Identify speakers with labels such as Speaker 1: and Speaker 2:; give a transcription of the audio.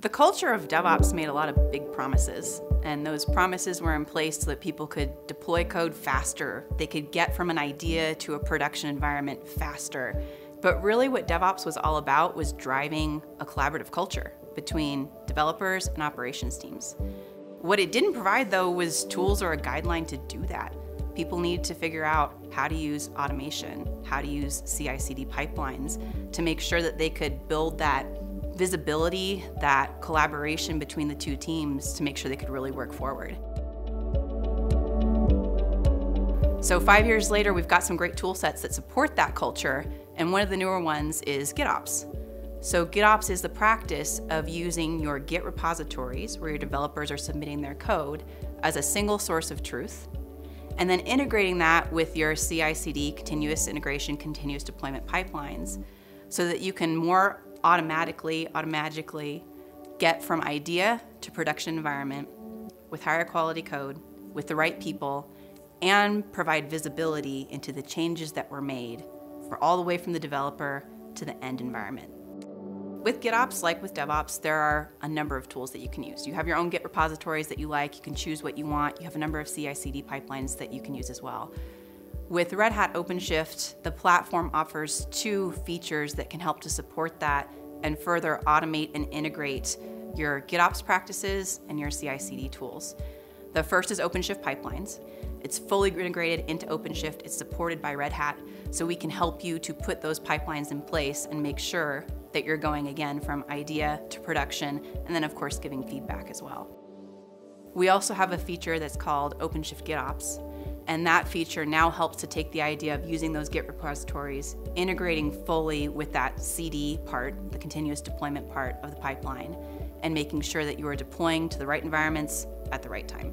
Speaker 1: The culture of DevOps made a lot of big promises, and those promises were in place so that people could deploy code faster. They could get from an idea to a production environment faster. But really what DevOps was all about was driving a collaborative culture between developers and operations teams. What it didn't provide though was tools or a guideline to do that. People needed to figure out how to use automation, how to use CI/CD pipelines to make sure that they could build that visibility, that collaboration between the two teams to make sure they could really work forward. So five years later, we've got some great tool sets that support that culture, and one of the newer ones is GitOps. So GitOps is the practice of using your Git repositories, where your developers are submitting their code, as a single source of truth, and then integrating that with your CI/CD, continuous integration, continuous deployment pipelines, so that you can more automatically, automatically get from idea to production environment with higher quality code, with the right people, and provide visibility into the changes that were made for all the way from the developer to the end environment. With GitOps, like with DevOps, there are a number of tools that you can use. You have your own Git repositories that you like, you can choose what you want, you have a number of CI/CD pipelines that you can use as well. With Red Hat OpenShift, the platform offers two features that can help to support that and further automate and integrate your GitOps practices and your CI/CD tools. The first is OpenShift Pipelines. It's fully integrated into OpenShift. It's supported by Red Hat, so we can help you to put those pipelines in place and make sure that you're going again from idea to production, and then of course giving feedback as well. We also have a feature that's called OpenShift GitOps, and that feature now helps to take the idea of using those Git repositories, integrating fully with that CD part, the continuous deployment part of the pipeline, and making sure that you are deploying to the right environments at the right time.